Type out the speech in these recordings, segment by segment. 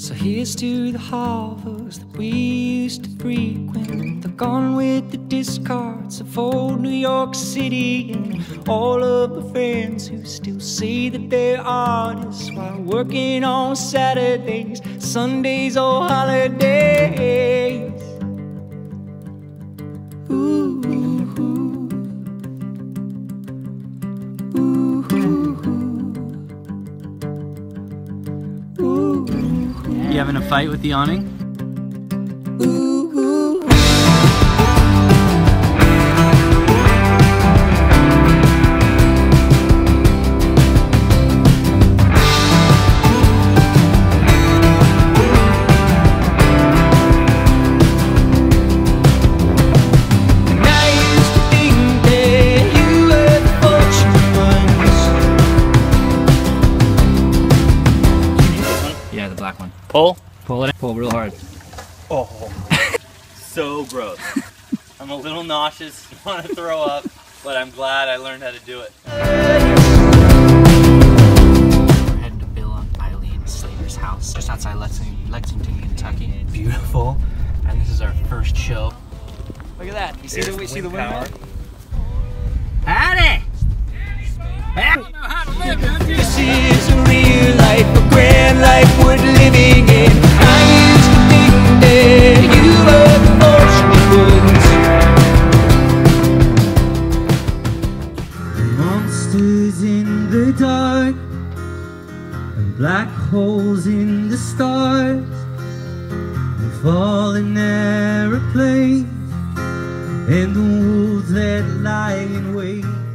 So here's to the hovels that we used to frequent. They're gone with the discards of old New York City. And all of the friends who still say that they're artists while working on Saturdays, Sundays, or holidays. Having a fight with the awning? Pull. Pull it. Pull real hard. Oh. so gross. I'm a little nauseous, want to throw up, but I'm glad I learned how to do it. We're heading to Bill and Eileen Slater's house, just outside Lexington, Lexington, Kentucky. Beautiful. And this is our first show. Look at that. You see the, see the wind power? Howdy! I don't know how to live, don't you? Black holes in the stars, and falling aeroplanes, and the wolves that lie in wait.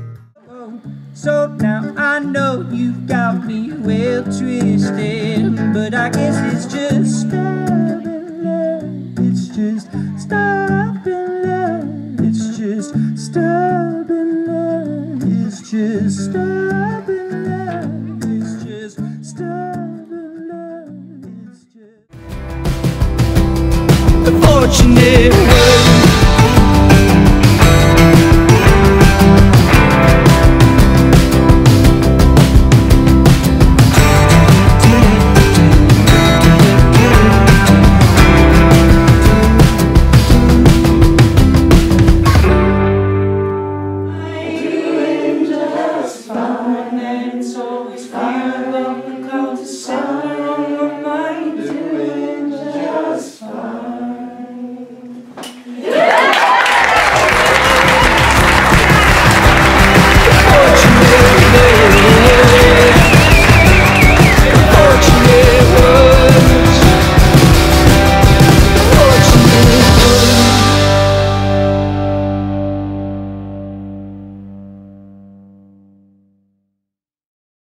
So now I know you've got me well twisted, but I guess it's just stubborn love. It's just stubborn love. It's just stubborn love. It's just stubborn love. It's just stubborn love. It's just the fortunate.